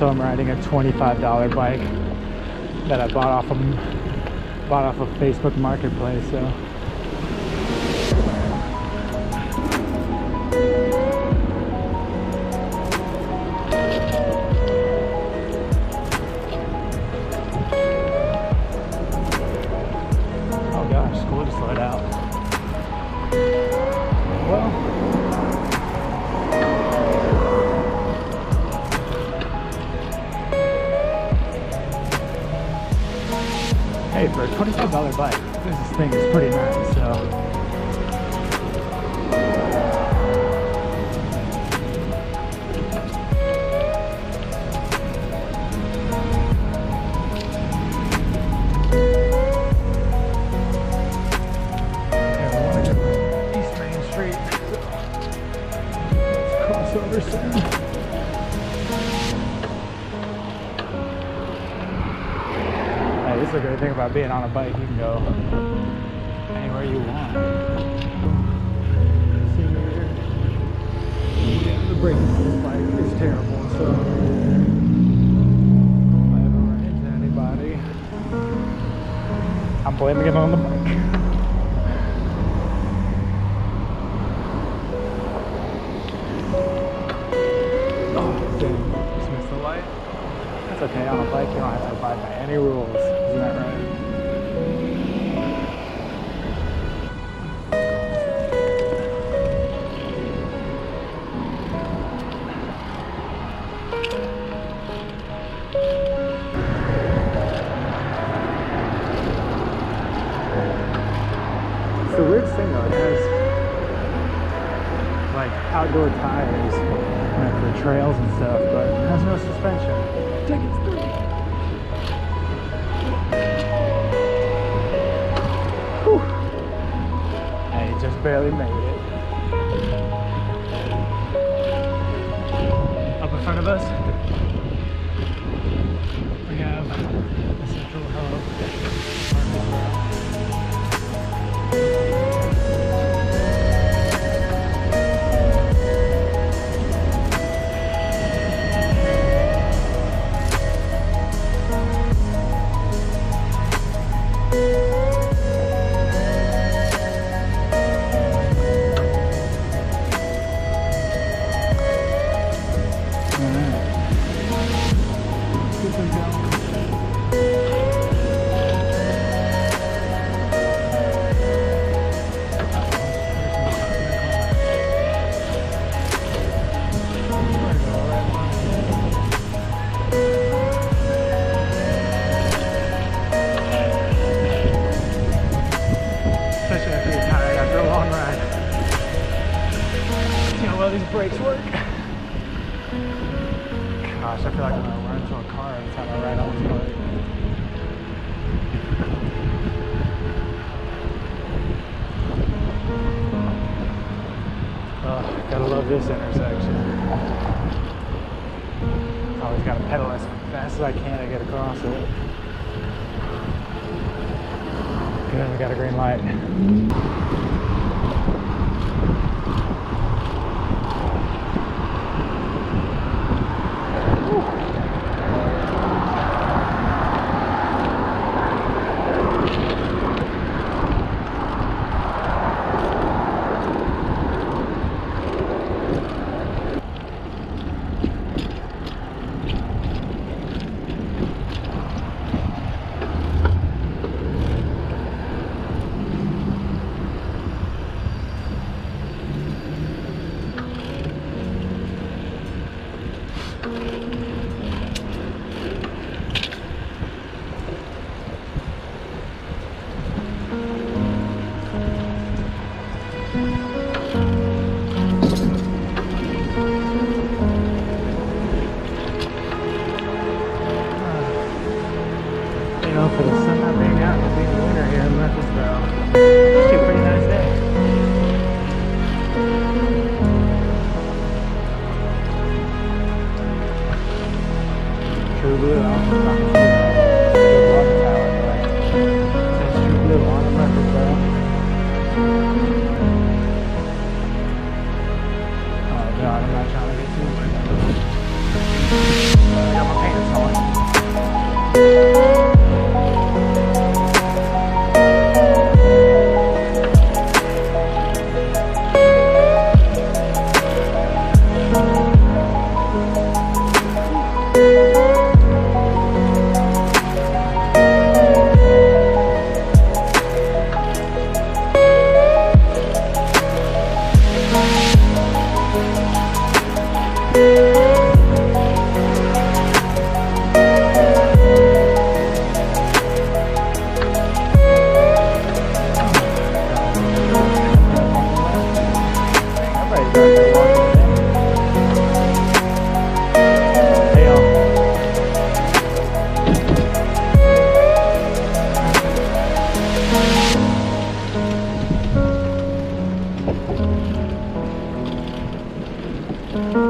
Also, I'm riding a $25 bike that I bought off of bought off of Facebook Marketplace. So. Thing is pretty nice, so. Hey, this is a great thing about being on a bike. You can go braking on this bike is terrible, so I ever run into anybody, I'm blaming it on the bike. Oh, dang. Just missed the light. That's okay. On a bike, you don't have to abide by any rules. It's the weirdest thing though. It has like outdoor tires like, for trails and stuff, but it has no suspension. Take it. Whew. Hey, just barely made it. Up in front of us, this intersection. Oh, I always gotta pedal as fast as I can to get across it. Good, we got a green light. That's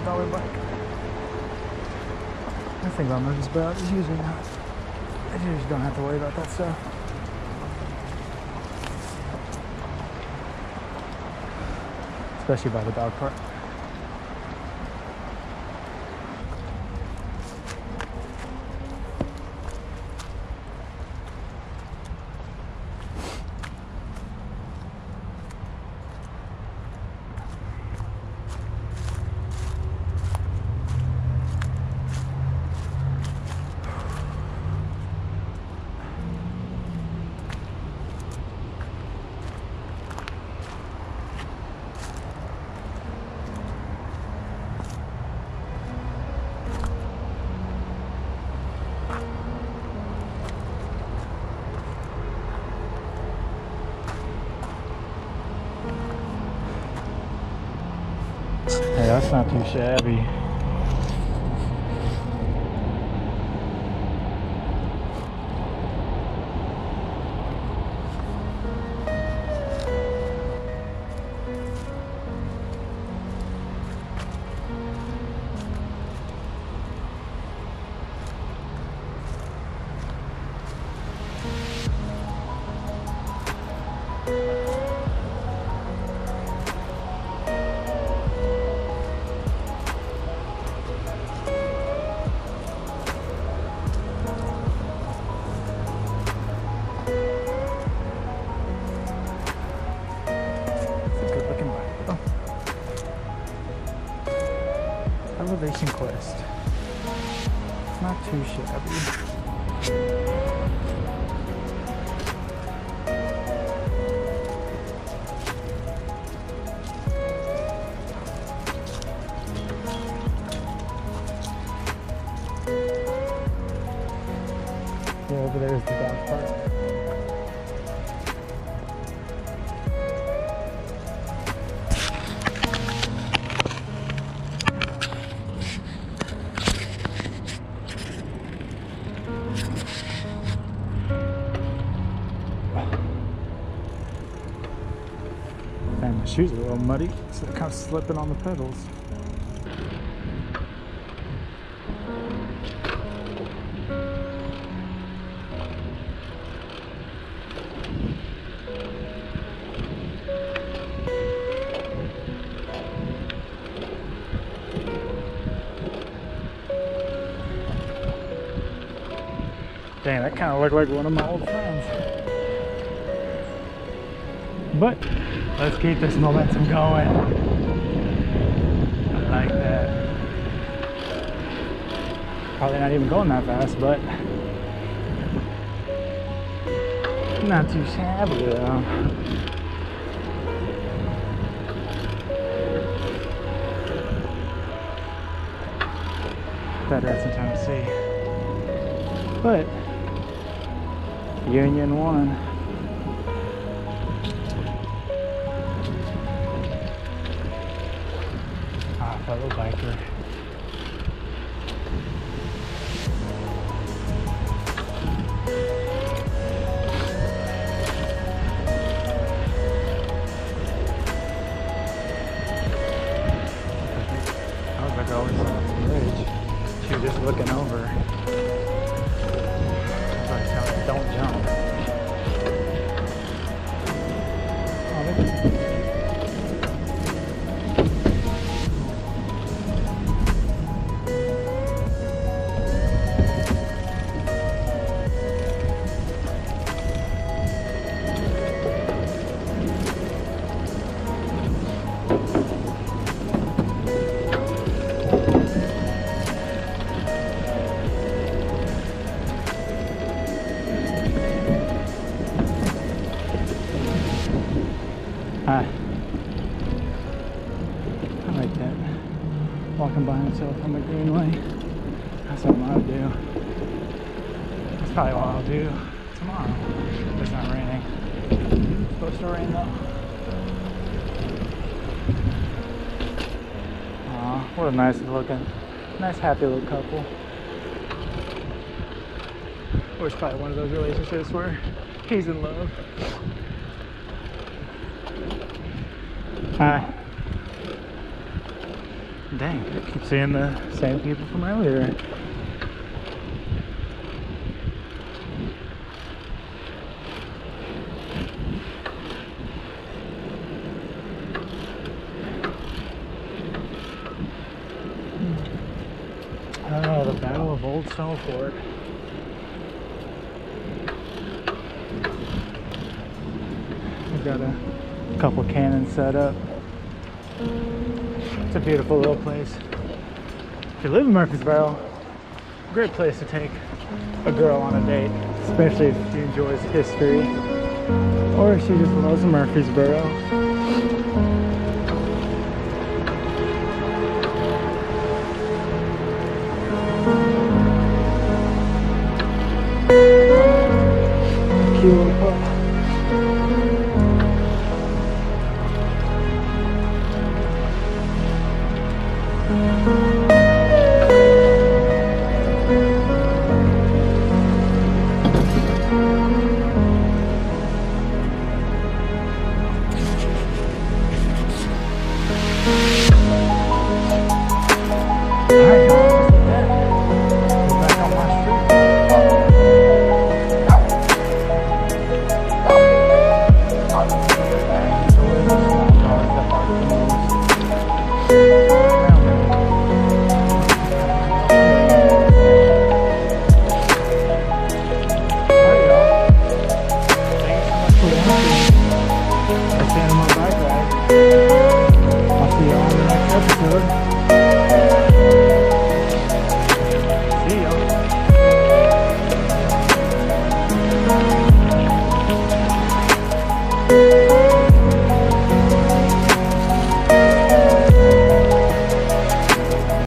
$25 bike. I think I'm just about as using that. I just don't have to worry about that stuff. Especially by the dog park. Hey, that's not too shabby. Yeah, there is the dog park. And my shoes are a little muddy, so they're kind of slipping on the pedals. Dang, that kind of looked like one of my old friends. But let's keep this momentum going. I like that. Probably not even going that fast, but not too shabby though. Better at some Tennessee. But Union one. Ah, fellow biker. Walking by himself on the greenway. That's something I'll do. That's probably what I'll do tomorrow. It's not raining. It's supposed to rain though. Aw, what a nice looking, nice happy little couple. Or it's probably one of those relationships where he's in love. Hi. Dang, I keep seeing the same people from earlier. Hmm. Oh, the Battle of Old Stone Fort. We've got a couple cannons set up. It's a beautiful little place. If you live in Murfreesboro, great place to take a girl on a date, especially if she enjoys history or if she just loves Murfreesboro. Cute